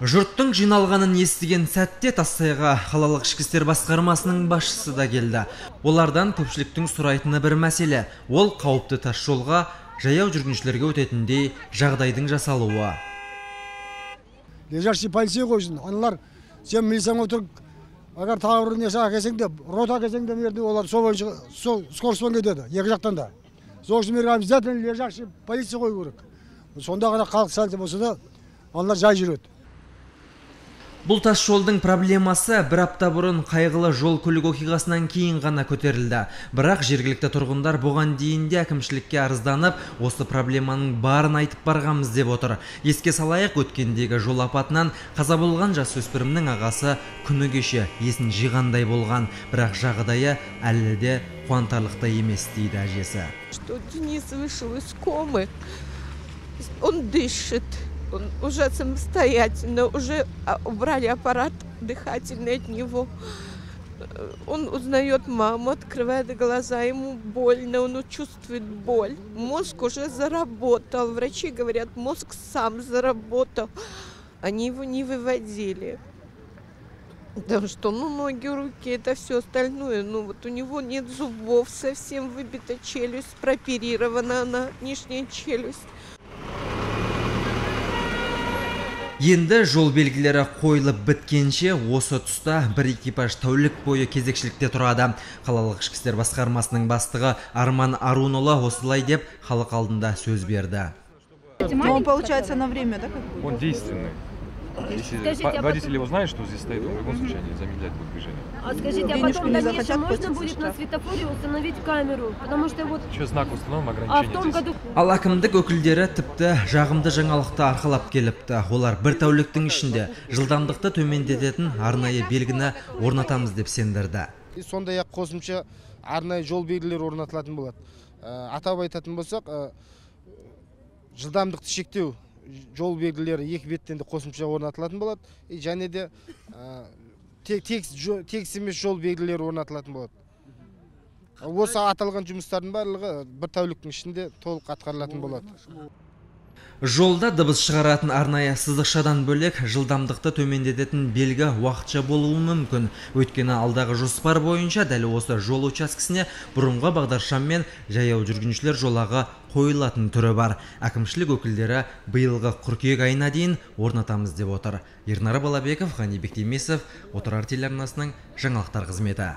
жұрттың жиналғанын естіген сәтте тастайға қалалық ішкі істер басқармасының басшысы да келді. Олардан көпшіліктің сұрайтыны бір мәселе. Ол қауіпті тас жолға жаяу жүргіншілерге өтетіндей жағдайдың жасалуы. Лежащий полицей қойсын. Аналар сен милицияңа отырып егер тағы бір неше де рота әкелсең де олар сол бойынша сол скоростьпен кетеді екі жақтан да сол үшін обязательно лежащий полиция қою керек. Сонда ғана халық сәл болса да аналар жай жүреді. Бұл тас жолдың проблемасы бір апта бұрын қайғылы жол көлік оқиғасынан кейін ғана көтерілді бірақ жергілікті тұрғындар бұған дейін де әкімшілікке арызданып осы проблеманың барын айтып барғанбыз деп отыр еске салайық өткендегі жол апатынан қаза болған жасөспірімнің ағасы күні кеше есін жиғандай болған бірақ жағдайы әлі де қуантарлықтай емес дейді әжесі что Денис вышел из комы. Он дышит. Он уже самостоятельно, уже а, убрали аппарат дыхательный от него. Он узнает маму, открывает глаза, ему больно, он чувствует боль. Мозг уже заработал. Врачи говорят, мозг сам заработал. Они его не выводили. Потому что, ну, ноги, руки, это все остальное. Ну, вот у него нет зубов, совсем выбита челюсть, прооперирована она, нижняя челюсть. Енді жол белгілері қойылып біткенше осы тұста бір экипаж тәулік бойы кезекшілікте тұрады қалалық ішкі істер басқармасының бастығы арман арунұлы осылай деп халық алдында сөз берді Но он, получается, на время, да? Он действенный. Если Скажите, а водитель его знает, что здесь стоит, он в любом случае не замедляет будет движение. А скажите, а Денежку потом в дальнейшем можно будет на светофоре установить камеру? Потому что вот Еще знак установим а в ограничение том здесь. году ал әкімдік өкілдері тіпті жағымды жаңалықты арқалап келіпті олар бір тәуліктің ішінде жылдамдықты төмендететін арнайы белгіні орнатамыз деп сендірді И сондай ақ қосымша арнайы жол белгілері орнатылатын болады Ә, атап айтатын болсақ ә, жылдамдықты шектеу жол белгілері екі беттен де қосымша орнатылатын болады. И және де тегіс емес жол белгілері орнатылатын болады. Осы аталған жұмыстардың барлығы бір тәуліктің ішінде толық атқарылатын болады. Жолда дыбыс шығаратын арнайы сызықшадан бөлек жылдамдықты төмендететін белгі уақытша болуы мүмкін. Өйткені алдағы жоспар бойынша дәл осы жол учаскесіне бұрынғы бағдаршаммен жаяу жүргіншілер жолағы қойылатын түрі бар. Әкімшілік өкілдері биылғы қыркүйек айына дейін орнатамыз деп отыр. Ернар балабеков ғани бектемесов отырар телеарнасының жаңалықтар қызметі.